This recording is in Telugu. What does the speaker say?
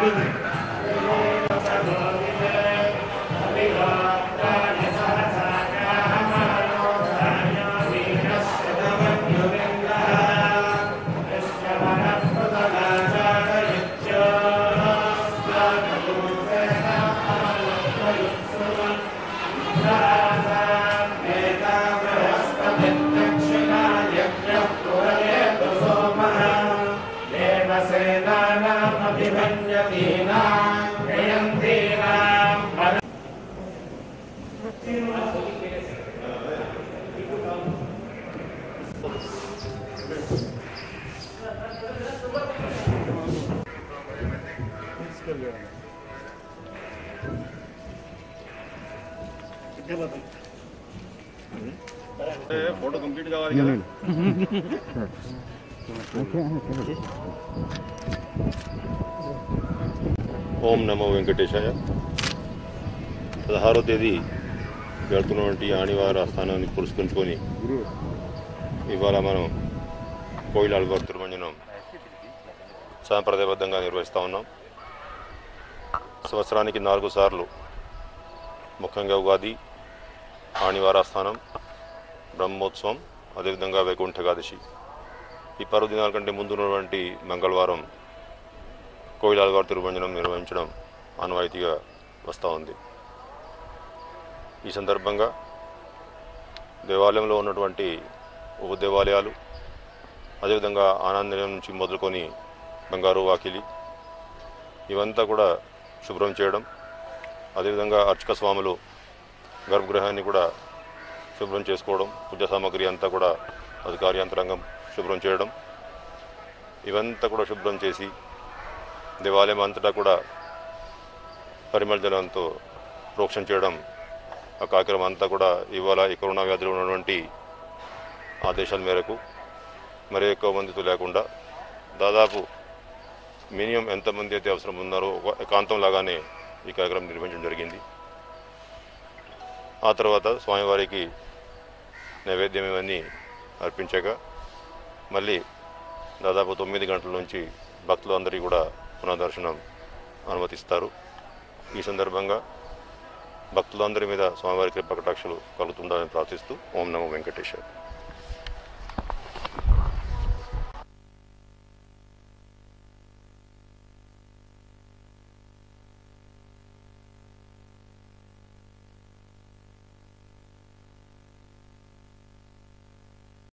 Thank you. ఫోటో కంప్లీట్ కావాలి. కదా ఓం నమో వెంకటేశాయ. పదహారో తేదీ జరుగుతున్నటువంటి ఆణివార స్థానాన్ని పురస్కరించుకొని ఇవాళ మనం కోయిల అల్వార్ తిరుమంజనం సాంప్రదాయబద్ధంగా నిర్వహిస్తూ ఉన్నాం. సంవత్సరానికి నాలుగు సార్లు ముఖ్యంగా ఉగాది ఆణివారాస్థానం బ్రహ్మోత్సవం అదేవిధంగా వైకుంఠ ఏకాదశి ఈ పర్వదినాల కంటే ముందు ఉన్నటువంటి మంగళవారం గారు తిరుభంజనం నిర్వహించడం ఆనవాయితీగా వస్తూ ఉంది. ఈ సందర్భంగా దేవాలయంలో ఉన్నటువంటి ఉప దేవాలయాలు అదేవిధంగా ఆనందనిలయం నుంచి మొదలుకొని బంగారు వాకిలి ఇవంతా కూడా శుభ్రం చేయడం అదేవిధంగా అర్చక స్వాములు గర్భగృహాన్ని కూడా శుభ్రం చేసుకోవడం పూజ సామాగ్రి అంతా కూడా అధికార యంత్రాంగం శుభ్రం చేయడం ఇవంతా కూడా శుభ్రం చేసి దేవాలయం అంతటా కూడా పరిమళ జలంతో ప్రోక్షణ చేయడం ఆ కార్యక్రమం అంతా కూడా ఇవాళ ఈ కరోనా వ్యాధిలో ఉన్నటువంటి ఆదేశాల మేరకు మరి ఎక్కువ మందితో లేకుండా దాదాపు మినిమం ఎంతమంది అయితే అవసరం ఉన్నారో ఒక ఏకాంతం లాగానే ఈ కార్యక్రమం నిర్వహించడం జరిగింది. ఆ తర్వాత స్వామివారికి నైవేద్యం ఇవన్నీ అర్పించాక మళ్ళీ దాదాపు తొమ్మిది గంటల నుంచి భక్తులు అందరికీ కూడా పునఃదర్శనం అనుమతిస్తారు. ఈ సందర్భంగా భక్తులందరి మీద స్వామివారి కృపకటాక్షలు కలుగుతుండాలని ప్రార్థిస్తూ ఓం నమో వెంకటేశ్వర